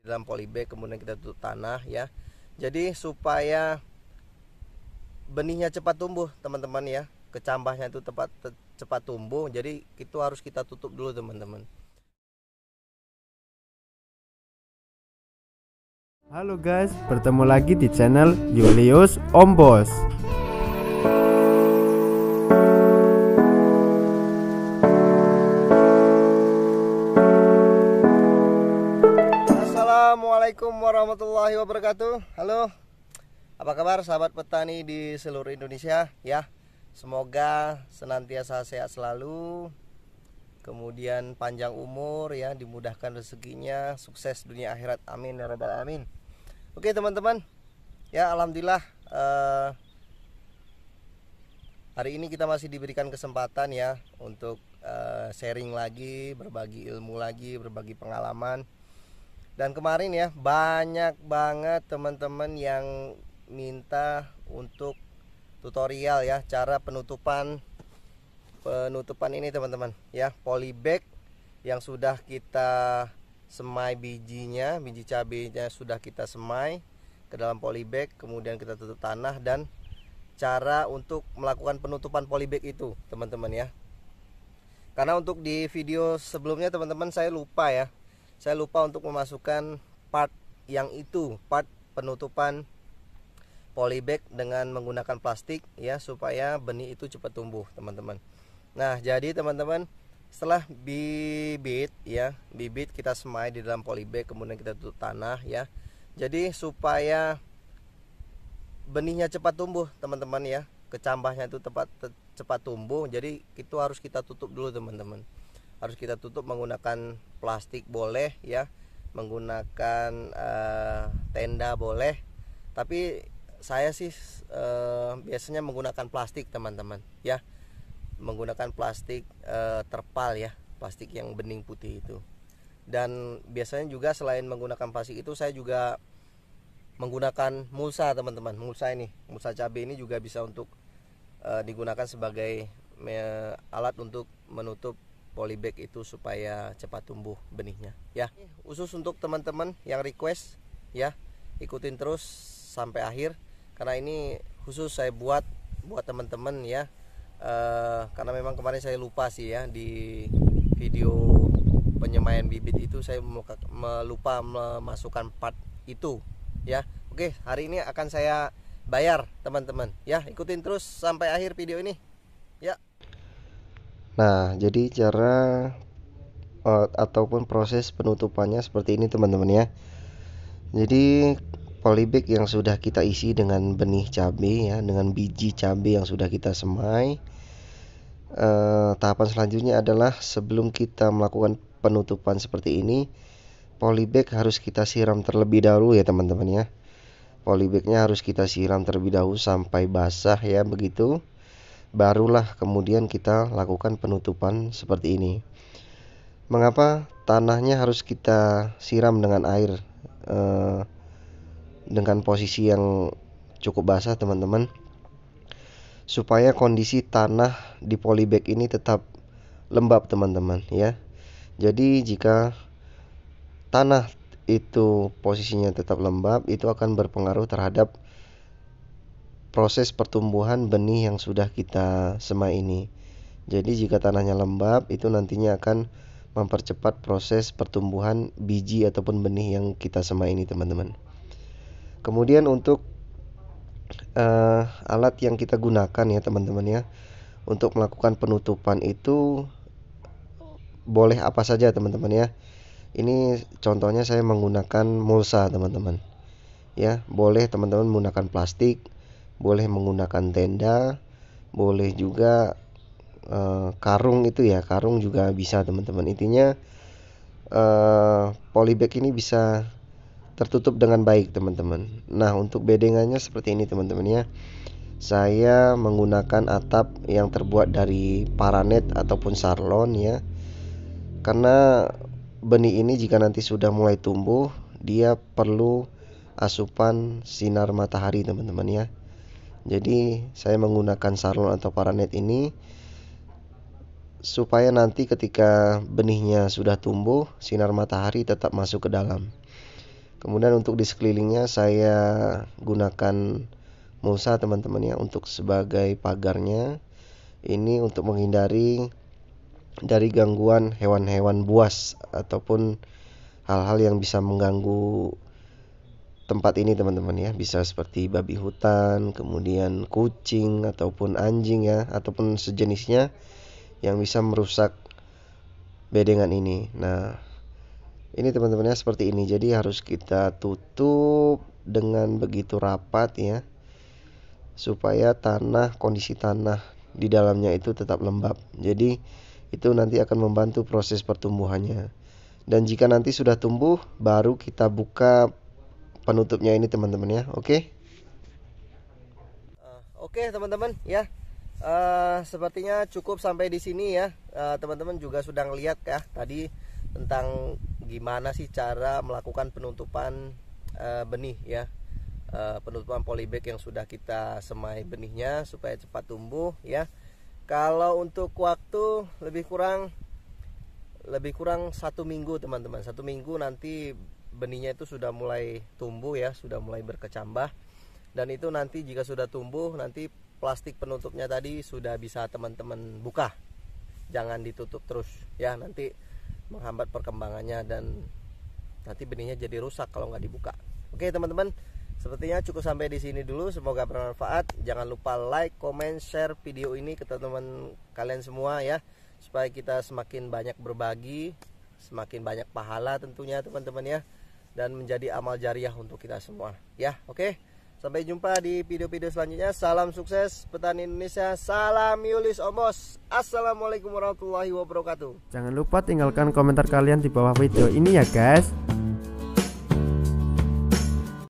dalam polybag kemudian kita tutup tanah ya. Jadi supaya benihnya cepat tumbuh teman-teman ya. Kecambahnya itu tepat cepat tumbuh. Jadi itu harus kita tutup dulu teman-teman. Halo guys, bertemu lagi di channel Julius Ombos. Assalamualaikum warahmatullahi wabarakatuh. Halo. Apa kabar sahabat petani di seluruh Indonesia ya? Semoga senantiasa sehat selalu. Kemudian panjang umur ya, dimudahkan rezekinya, sukses dunia akhirat. Amin ya rabbal alamin. Oke, teman-teman. Ya, alhamdulillah eh, hari ini kita masih diberikan kesempatan ya untuk eh, sharing lagi, berbagi ilmu lagi, berbagi pengalaman dan kemarin ya banyak banget teman-teman yang minta untuk tutorial ya cara penutupan penutupan ini teman-teman. Ya polybag yang sudah kita semai bijinya biji cabenya sudah kita semai ke dalam polybag kemudian kita tutup tanah dan cara untuk melakukan penutupan polybag itu teman-teman ya. Karena untuk di video sebelumnya teman-teman saya lupa ya saya lupa untuk memasukkan part yang itu part penutupan polybag dengan menggunakan plastik ya supaya benih itu cepat tumbuh teman-teman. Nah jadi teman-teman setelah bibit ya bibit kita semai di dalam polybag kemudian kita tutup tanah ya. Jadi supaya benihnya cepat tumbuh teman-teman ya. Kecambahnya itu tepat cepat tumbuh jadi itu harus kita tutup dulu teman-teman harus kita tutup menggunakan plastik boleh ya. Menggunakan uh, tenda boleh. Tapi saya sih uh, biasanya menggunakan plastik teman-teman ya. Menggunakan plastik uh, terpal ya. Plastik yang bening putih itu. Dan biasanya juga selain menggunakan plastik itu saya juga menggunakan mulsa teman-teman. Mulsa ini mulsa cabai ini juga bisa untuk uh, digunakan sebagai alat untuk menutup polybag itu supaya cepat tumbuh benihnya ya. Khusus untuk teman-teman yang request ya ikutin terus sampai akhir. Karena ini khusus saya buat buat teman-teman ya. E, karena memang kemarin saya lupa sih ya di video penyemaian bibit itu saya melupa memasukkan part itu ya. Oke hari ini akan saya bayar teman-teman ya. Ikutin terus sampai akhir video ini Nah, jadi cara uh, ataupun proses penutupannya seperti ini teman-teman ya. Jadi polybag yang sudah kita isi dengan benih cabai ya, dengan biji cabai yang sudah kita semai. Uh, tahapan selanjutnya adalah sebelum kita melakukan penutupan seperti ini, polybag harus kita siram terlebih dahulu ya teman-teman ya. Polybagnya harus kita siram terlebih dahulu sampai basah ya begitu barulah kemudian kita lakukan penutupan seperti ini. Mengapa tanahnya harus kita siram dengan air eh, dengan posisi yang cukup basah teman-teman supaya kondisi tanah di polybag ini tetap lembab teman-teman ya. Jadi jika tanah itu posisinya tetap lembab itu akan berpengaruh terhadap proses pertumbuhan benih yang sudah kita semai ini. Jadi jika tanahnya lembab itu nantinya akan mempercepat proses pertumbuhan biji ataupun benih yang kita semai ini teman-teman. Kemudian untuk uh, alat yang kita gunakan ya teman-teman ya untuk melakukan penutupan itu boleh apa saja teman-teman ya. Ini contohnya saya menggunakan mulsa teman-teman. Ya, boleh teman-teman menggunakan plastik boleh menggunakan tenda boleh juga uh, karung itu ya karung juga bisa teman-teman. Intinya uh, polybag ini bisa tertutup dengan baik teman-teman. Nah untuk bedengannya seperti ini teman-teman ya. Saya menggunakan atap yang terbuat dari paranet ataupun sarlon ya. Karena benih ini jika nanti sudah mulai tumbuh dia perlu asupan sinar matahari teman-teman ya jadi saya menggunakan sarlon atau paranet ini supaya nanti ketika benihnya sudah tumbuh sinar matahari tetap masuk ke dalam. kemudian untuk di sekelilingnya saya gunakan mulsa teman-teman ya untuk sebagai pagarnya ini untuk menghindari dari gangguan hewan-hewan buas ataupun hal-hal yang bisa mengganggu tempat ini teman-teman ya. Bisa seperti babi hutan kemudian kucing ataupun anjing ya ataupun sejenisnya yang bisa merusak bedengan ini. Nah ini teman-teman ya seperti ini. Jadi harus kita tutup dengan begitu rapat ya supaya tanah kondisi tanah di dalamnya itu tetap lembab. Jadi itu nanti akan membantu proses pertumbuhannya. Dan jika nanti sudah tumbuh baru kita buka penutupnya ini teman-teman ya. Oke? Okay? uh, oke okay, teman-teman ya. Uh, sepertinya cukup sampai di sini ya. Eh, teman-teman uh, juga sudah ngeliat ya tadi tentang gimana sih cara melakukan penutupan uh, benih ya. Uh, penutupan polybag yang sudah kita semai benihnya supaya cepat tumbuh ya. Kalau untuk waktu lebih kurang lebih kurang satu minggu teman-teman. Satu minggu nanti benihnya itu sudah mulai tumbuh ya sudah mulai berkecambah dan itu nanti jika sudah tumbuh nanti plastik penutupnya tadi sudah bisa teman-teman buka jangan ditutup terus ya nanti menghambat perkembangannya dan nanti benihnya jadi rusak kalau nggak dibuka oke teman-teman Sepertinya cukup sampai di sini dulu. Semoga bermanfaat. Jangan lupa like, comment, share video ini ke teman-teman kalian semua ya, supaya kita semakin banyak berbagi, semakin banyak pahala tentunya teman-teman ya, dan menjadi amal jariah untuk kita semua. Ya, oke. Sampai jumpa di video-video selanjutnya. Salam sukses petani Indonesia. Salam Yulis Omos. Assalamualaikum warahmatullahi wabarakatuh. Jangan lupa tinggalkan komentar kalian di bawah video ini ya guys.